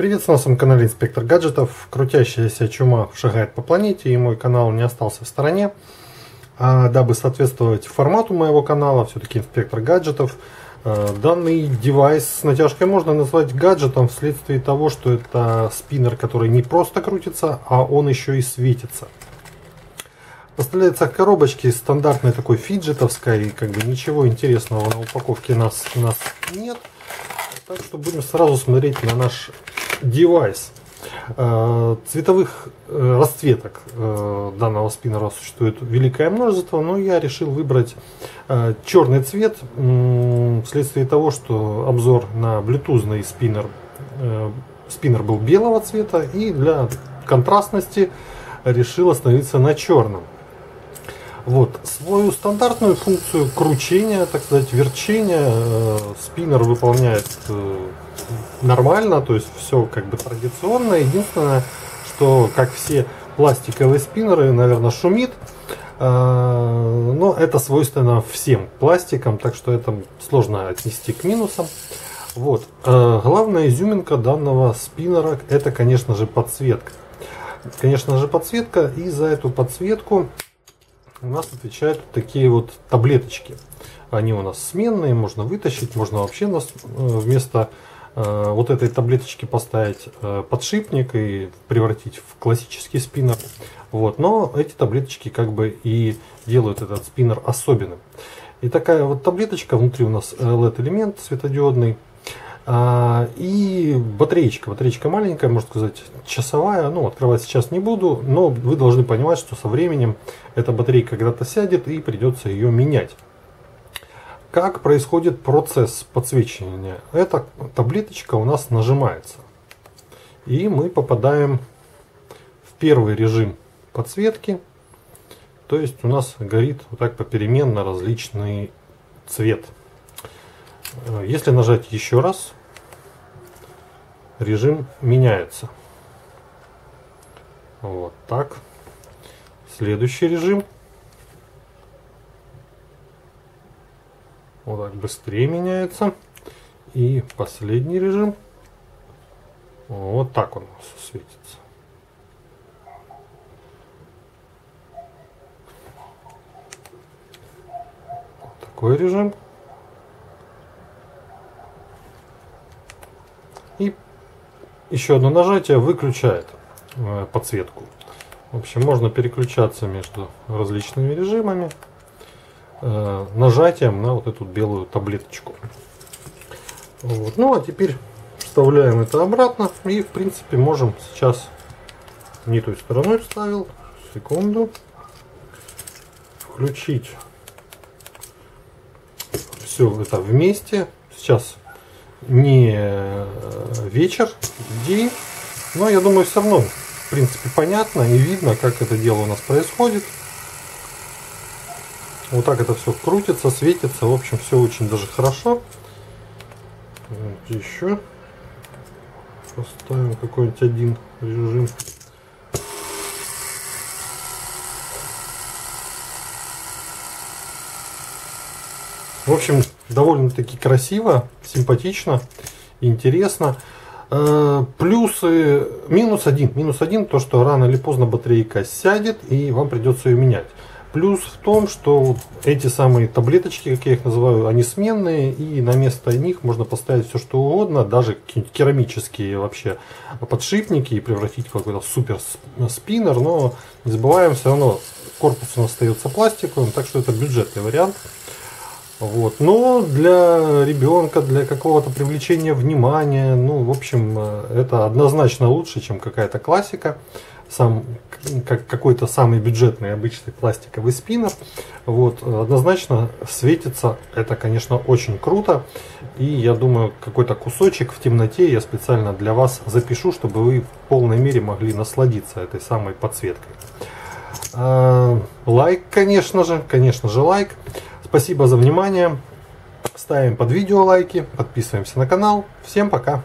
Привет, на своем канале Инспектор Гаджетов. Крутящаяся чума шагает по планете, и мой канал не остался в стороне. А, дабы соответствовать формату моего канала, все-таки Инспектор Гаджетов, а, данный девайс с натяжкой можно назвать гаджетом вследствие того, что это спиннер, который не просто крутится, а он еще и светится. Поставляется в коробочке стандартной такой фиджетовской, как бы ничего интересного на упаковке нас, нас нет. Так что будем сразу смотреть на наш девайс. Э, цветовых э, расцветок э, данного спиннера существует великое множество, но я решил выбрать черный цвет вследствие того, что обзор на блютузный спиннер, спиннер был белого цвета и для контрастности решил остановиться на черном. Вот. Свою стандартную функцию кручения, так сказать, верчения э, спиннер выполняет нормально, то есть все как бы традиционно. Единственное, что как все пластиковые спиннеры, наверное, шумит. Э, но это свойственно всем пластикам, так что это сложно отнести к минусам. Вот. Э, главная изюминка данного спиннера это, конечно же, подсветка. Конечно же, подсветка. И за эту подсветку у нас отвечают такие вот таблеточки. Они у нас сменные, можно вытащить, можно вообще э, вместо вот этой таблеточки поставить э, подшипник и превратить в классический спиннер. Вот. Но эти таблеточки как бы и делают этот спиннер особенным. И такая вот таблеточка, внутри у нас LED-элемент светодиодный. А, и батареечка. Батареечка маленькая, можно сказать, часовая. Ну, открывать сейчас не буду, но вы должны понимать, что со временем эта батарейка когда-то сядет и придется ее менять. Как происходит процесс подсвечивания? Эта таблеточка у нас нажимается. И мы попадаем в первый режим подсветки. То есть у нас горит вот так попеременно различный цвет. Если нажать еще раз, режим меняется. Вот так. Следующий режим. Так быстрее меняется. И последний режим. Вот так он светится. Вот такой режим. И еще одно нажатие выключает э, подсветку. В общем, можно переключаться между различными режимами нажатием на вот эту белую таблеточку. Вот. Ну а теперь вставляем это обратно и в принципе можем сейчас не той стороной вставил, секунду, включить все это вместе. Сейчас не вечер, день, но я думаю, все равно, в принципе, понятно и видно, как это дело у нас происходит. Вот так это все крутится, светится. В общем, все очень даже хорошо. Вот еще поставим какой-нибудь один режим. В общем, довольно-таки красиво, симпатично, интересно. Э, плюсы, минус один. Минус один, то что рано или поздно батарейка сядет и вам придется ее менять. Плюс в том, что эти самые таблеточки, как я их называю, они сменные, и на место них можно поставить все что угодно, даже какие-нибудь керамические вообще подшипники и превратить в какой-то супер спиннер, но не забываем, все равно корпус у нас остается пластиковым, так что это бюджетный вариант. Вот. Но для ребенка, для какого-то привлечения внимания, ну, в общем, это однозначно лучше, чем какая-то классика сам, как какой-то самый бюджетный обычный пластиковый спиннер. Вот, однозначно светится, это, конечно, очень круто. И я думаю, какой-то кусочек в темноте я специально для вас запишу, чтобы вы в полной мере могли насладиться этой самой подсветкой. А, лайк, конечно же, конечно же лайк. Спасибо за внимание. Ставим под видео лайки, подписываемся на канал. Всем пока!